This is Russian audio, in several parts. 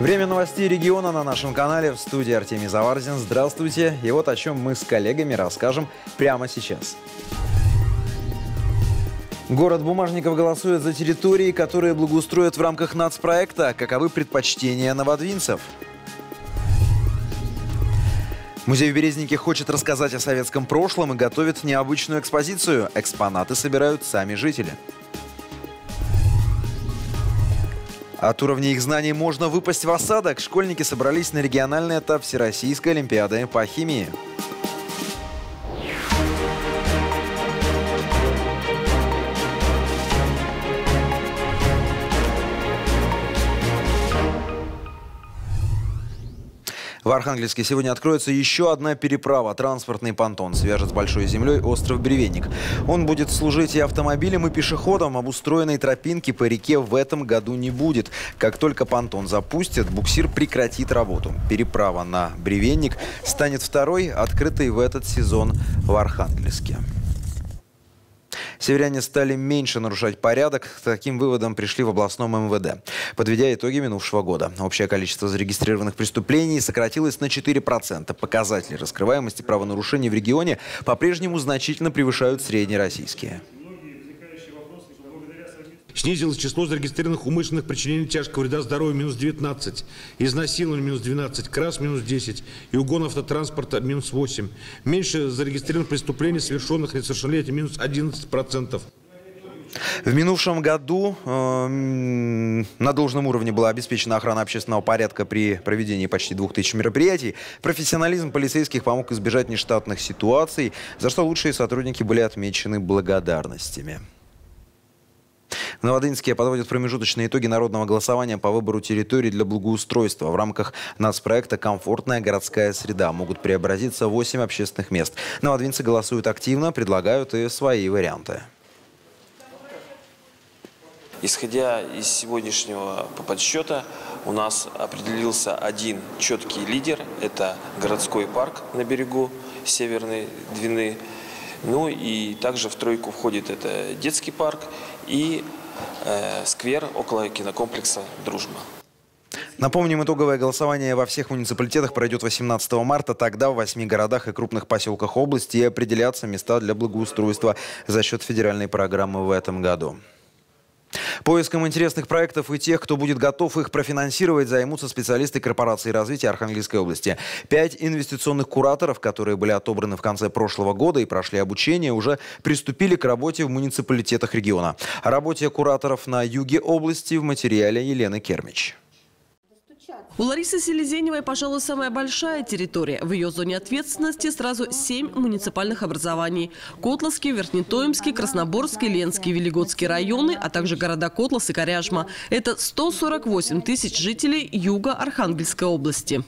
Время новостей региона на нашем канале в студии Артемий Заварзин. Здравствуйте. И вот о чем мы с коллегами расскажем прямо сейчас. Город Бумажников голосует за территории, которые благоустроят в рамках нацпроекта. Каковы предпочтения новодвинцев? Музей в Березнике хочет рассказать о советском прошлом и готовит необычную экспозицию. Экспонаты собирают сами жители. От уровня их знаний можно выпасть в осадок. Школьники собрались на региональный этап Всероссийской Олимпиады по химии. В Архангельске сегодня откроется еще одна переправа. Транспортный понтон свяжет с Большой землей остров Бревенник. Он будет служить и автомобилям, и пешеходам. Обустроенной тропинки по реке в этом году не будет. Как только понтон запустят, буксир прекратит работу. Переправа на Бревенник станет второй, открытой в этот сезон в Архангельске. Северяне стали меньше нарушать порядок. К таким выводам пришли в областном МВД. Подведя итоги минувшего года, общее количество зарегистрированных преступлений сократилось на 4%. Показатели раскрываемости правонарушений в регионе по-прежнему значительно превышают среднероссийские. Снизилось число зарегистрированных умышленных причинений тяжкого вреда здоровью минус 19, изнасилований минус 12, крас минус 10 и угон автотранспорта минус 8. Меньше зарегистрированных преступлений, совершенных несовершеннолетним минус 11%. В минувшем году э, на должном уровне была обеспечена охрана общественного порядка при проведении почти 2000 мероприятий. Профессионализм полицейских помог избежать нештатных ситуаций, за что лучшие сотрудники были отмечены благодарностями. В Новодынске подводят промежуточные итоги народного голосования по выбору территорий для благоустройства. В рамках нацпроекта «Комфортная городская среда» могут преобразиться 8 общественных мест. Новодвинцы голосуют активно, предлагают и свои варианты. Исходя из сегодняшнего подсчета, у нас определился один четкий лидер. Это городской парк на берегу Северной Двины. Ну и также в тройку входит это детский парк и сквер около кинокомплекса «Дружба». Напомним, итоговое голосование во всех муниципалитетах пройдет 18 марта. Тогда в восьми городах и крупных поселках области определятся места для благоустройства за счет федеральной программы в этом году. Поиском интересных проектов и тех, кто будет готов их профинансировать, займутся специалисты корпорации развития Архангельской области. Пять инвестиционных кураторов, которые были отобраны в конце прошлого года и прошли обучение, уже приступили к работе в муниципалитетах региона. О работе кураторов на юге области в материале Елены Кермич. У Ларисы Селезеневой, пожалуй, самая большая территория. В ее зоне ответственности сразу семь муниципальных образований. Котловский, Верхнетоемский, Красноборский, Ленский, Велигодский районы, а также города Котлас и Коряжма. Это 148 тысяч жителей юга Архангельской области.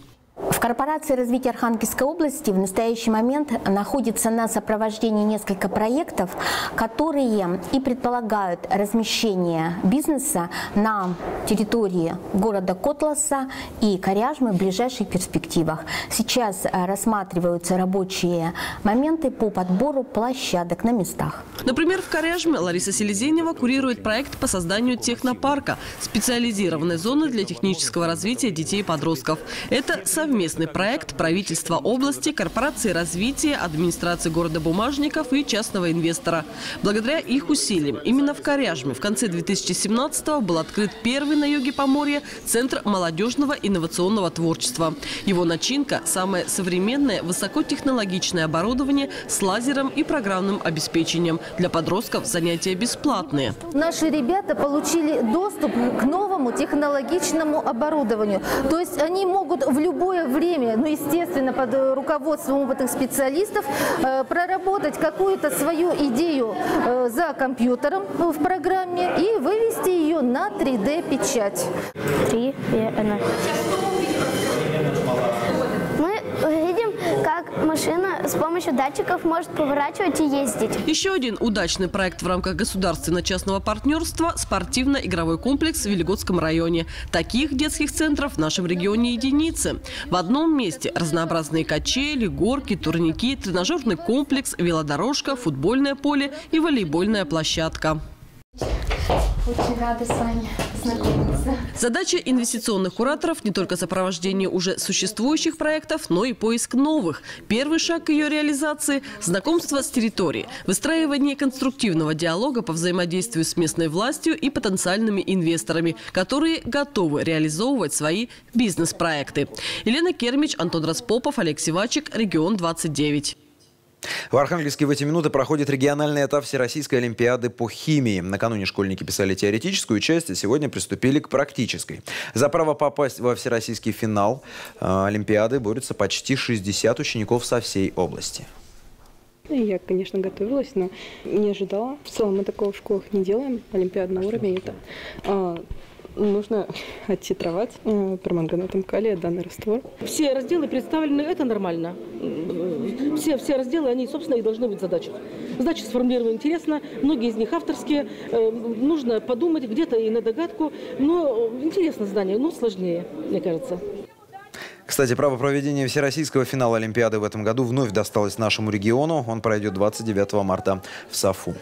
В корпорации развития Архангельской области в настоящий момент находится на сопровождении несколько проектов, которые и предполагают размещение бизнеса на территории города Котласа и Коряжмы в ближайших перспективах. Сейчас э, рассматриваются рабочие моменты по подбору площадок на местах. Например, в Коряжме Лариса Селезенева курирует проект по созданию технопарка, специализированной зоны для технического развития детей и подростков. Это совместный проект правительства области, корпорации развития, администрации города Бумажников и частного инвестора. Благодаря их усилиям именно в Коряжме в конце 2017-го был открыт первый на юге Поморья Центр молодежного инновационного творчества. Его начинка – самое современное высокотехнологичное оборудование с лазером и программным обеспечением. Для подростков занятия бесплатные. Наши ребята получили доступ к новому технологичному оборудованию. То есть они могут в любой любое время, ну, естественно, под руководством опытных специалистов, э, проработать какую-то свою идею э, за компьютером в программе и вывести ее на 3D-печать. Три, машина с помощью датчиков может поворачивать и ездить. Еще один удачный проект в рамках государственно-частного партнерства – спортивно-игровой комплекс в Велигодском районе. Таких детских центров в нашем регионе единицы. В одном месте разнообразные качели, горки, турники, тренажерный комплекс, велодорожка, футбольное поле и волейбольная площадка. Очень рада с вами Задача инвестиционных кураторов не только сопровождение уже существующих проектов, но и поиск новых. Первый шаг к ее реализации – знакомство с территорией, выстраивание конструктивного диалога по взаимодействию с местной властью и потенциальными инвесторами, которые готовы реализовывать свои бизнес-проекты. Елена Кермич, Антон Распопов, Олег Сивачек, Регион 29. В Архангельске в эти минуты проходит региональный этап Всероссийской Олимпиады по химии. Накануне школьники писали теоретическую часть, а сегодня приступили к практической. За право попасть во всероссийский финал э, Олимпиады борются почти 60 учеников со всей области. Я, конечно, готовилась, но не ожидала. В целом мы такого в школах не делаем. Олимпиадный уровень это а, нужно оттитровать э, перманганатом калия данный раствор. Все разделы представлены, это нормально. Все, все разделы, они, собственно, и должны быть задачи. Задачи сформулированы интересно, многие из них авторские. Э, нужно подумать где-то и на догадку. Но интересно здание, но сложнее, мне кажется. Кстати, право проведения всероссийского финала Олимпиады в этом году вновь досталось нашему региону. Он пройдет 29 марта в Сафу.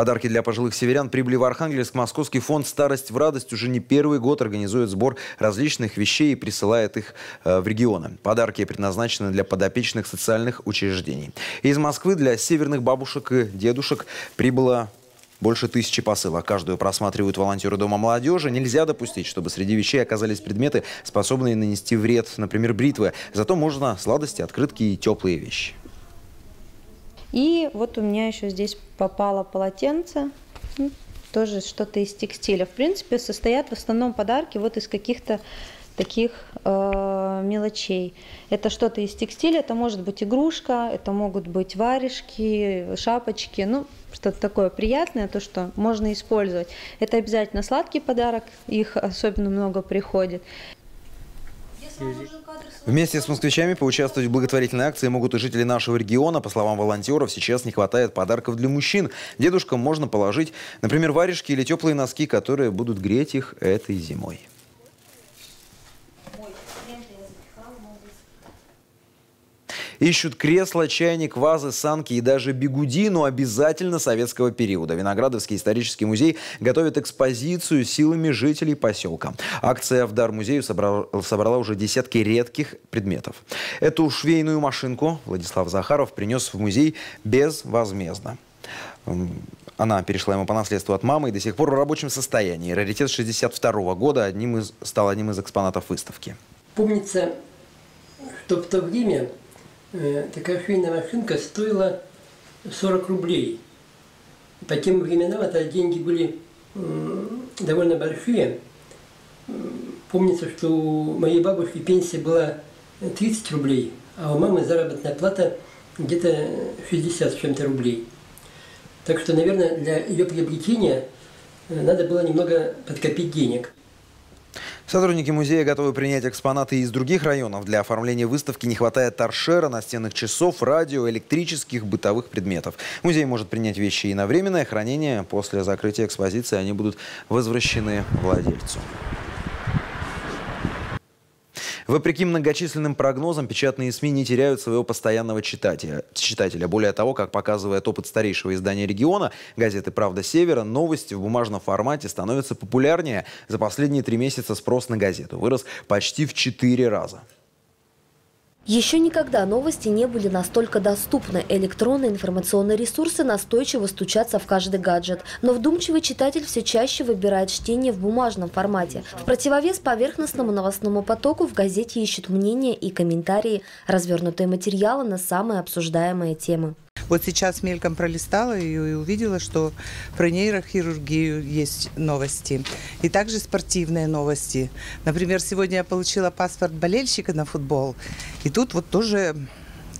Подарки для пожилых северян прибыли в Архангельск. Московский фонд «Старость в радость» уже не первый год организует сбор различных вещей и присылает их э, в регионы. Подарки предназначены для подопечных социальных учреждений. Из Москвы для северных бабушек и дедушек прибыло больше тысячи посылок. Каждую просматривают волонтеры Дома молодежи. Нельзя допустить, чтобы среди вещей оказались предметы, способные нанести вред, например, бритвы. Зато можно сладости, открытки и теплые вещи. И вот у меня еще здесь попало полотенце, ну, тоже что-то из текстиля. В принципе, состоят в основном подарки вот из каких-то таких э, мелочей. Это что-то из текстиля, это может быть игрушка, это могут быть варежки, шапочки, ну, что-то такое приятное, то, что можно использовать. Это обязательно сладкий подарок, их особенно много приходит. Вместе с москвичами поучаствовать в благотворительной акции могут и жители нашего региона. По словам волонтеров, сейчас не хватает подарков для мужчин. Дедушкам можно положить, например, варежки или теплые носки, которые будут греть их этой зимой. Ищут кресла, чайник, вазы, санки и даже бигуди, но обязательно советского периода. Виноградовский исторический музей готовит экспозицию силами жителей поселка. Акция в дар музею собрала, собрала уже десятки редких предметов. Эту швейную машинку Владислав Захаров принес в музей безвозмездно. Она перешла ему по наследству от мамы и до сих пор в рабочем состоянии. Раритет 62 -го года одним из, стал одним из экспонатов выставки. Помнится, что в то время такая швейная машинка стоила 40 рублей. По тем временам это деньги были довольно большие. Помнится, что у моей бабушки пенсия была 30 рублей, а у мамы заработная плата где-то 60 с чем-то рублей. Так что, наверное, для ее приобретения э, надо было немного подкопить денег. Сотрудники музея готовы принять экспонаты из других районов. Для оформления выставки не хватает торшера, настенных часов, радио, электрических, бытовых предметов. Музей может принять вещи и на временное хранение. После закрытия экспозиции они будут возвращены владельцу. Вопреки многочисленным прогнозам, печатные СМИ не теряют своего постоянного читателя. читателя. Более того, как показывает опыт старейшего издания региона, газеты «Правда Севера», новости в бумажном формате становятся популярнее. За последние три месяца спрос на газету вырос почти в четыре раза. Еще никогда новости не были настолько доступны. Электронные информационные ресурсы настойчиво стучатся в каждый гаджет. Но вдумчивый читатель все чаще выбирает чтение в бумажном формате. В противовес поверхностному новостному потоку в газете ищут мнения и комментарии, развернутые материалы на самые обсуждаемые темы. Вот сейчас мельком пролистала и увидела, что про нейрохирургию есть новости. И также спортивные новости. Например, сегодня я получила паспорт болельщика на футбол. И тут вот тоже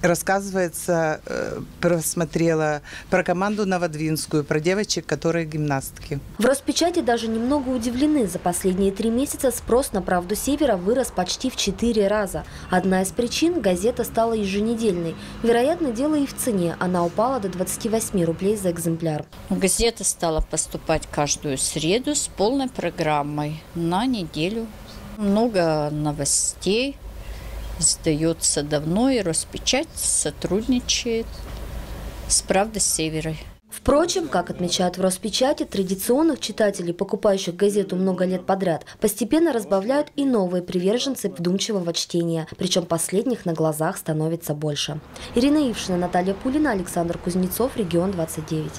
рассказывается, э, просмотрела про команду Новодвинскую, про девочек, которые гимнастки. В Роспечати даже немного удивлены. За последние три месяца спрос на «Правду Севера» вырос почти в четыре раза. Одна из причин – газета стала еженедельной. Вероятно, дело и в цене. Она упала до 28 рублей за экземпляр. Газета стала поступать каждую среду с полной программой на неделю. Много новостей, сдается давно, и Роспечать сотрудничает с «Правдой Севера». Впрочем, как отмечают в Роспечати, традиционных читателей, покупающих газету много лет подряд, постепенно разбавляют и новые приверженцы вдумчивого чтения, причем последних на глазах становится больше. Ирина Ившина, Наталья Пулина, Александр Кузнецов, Регион 29.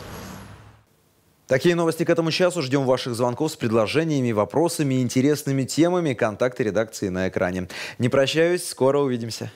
Такие новости к этому часу. Ждем ваших звонков с предложениями, вопросами, интересными темами. Контакты редакции на экране. Не прощаюсь, скоро увидимся.